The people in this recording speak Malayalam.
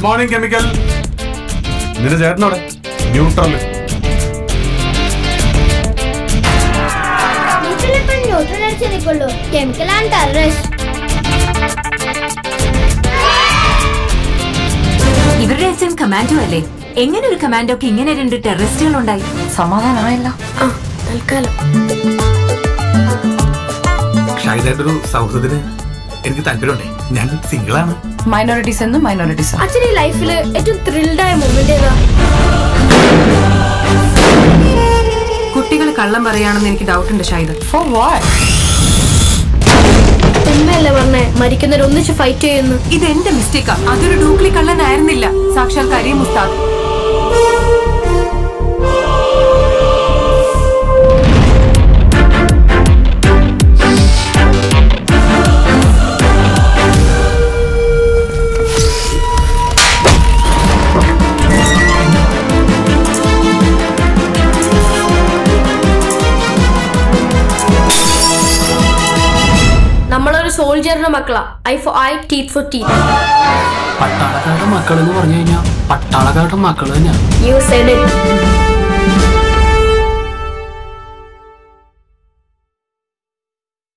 ഗുഡ് മോർണിംഗ് കെമിക്കൽ നിന്റെ ചേട്ടനോടെ ന്യൂട്രൽ കെമിക്കൽ ഇവരുടെ അച്ഛൻ കമാൻഡോ അല്ലേ? എങ്ങനെ ഒരു കമാൻഡോക്ക് ഇങ്ങനെ രണ്ട് ടെററിസ്റ്റുകൾ ഉണ്ടായി? സമാധാനമായല്ലോ. തൽക്കാലം. ഒരു സൗഹൃദത്തിന് എനിക്ക് താല്പര്യമുണ്ടേ? ഞാൻ സിംഗിൾ ആണ് മൈനോറിറ്റീസ് എന്നും മൈനോറിറ്റീസ് അച്ഛൻ ഈ ലൈഫിൽ ഏറ്റവും ത്രിൽഡ് ആയ മൊമെന്റ് ഏതാ? കുട്ടികൾ കള്ളം പറയാണെന്ന് എനിക്ക് ഡൗട്ട് ഉണ്ട് ഷൈദ്. ഫോർ വാട്ട് ഉമ്മയല്ലേ പറഞ്ഞേ മരിക്കുന്നവർ ഒന്നിച്ച് ഫൈറ്റ് ചെയ്യുന്നു. ഇത് എന്റെ മിസ്റ്റേക്കാ അതൊരു ഡൂപ്ലി കള്ളനായിരുന്നില്ല. സാക്ഷാൽ സോൾജറിന്റെ മക്കളാ. Eye for eye teeth for teeth. പട്ടാളക്കാരുടെ മക്കൾ എന്ന് പറഞ്ഞു കഴിഞ്ഞാൽ പട്ടാളക്കാരുടെ മക്കൾ തന്നെയാണ് യു സെഡ് ഇറ്റ്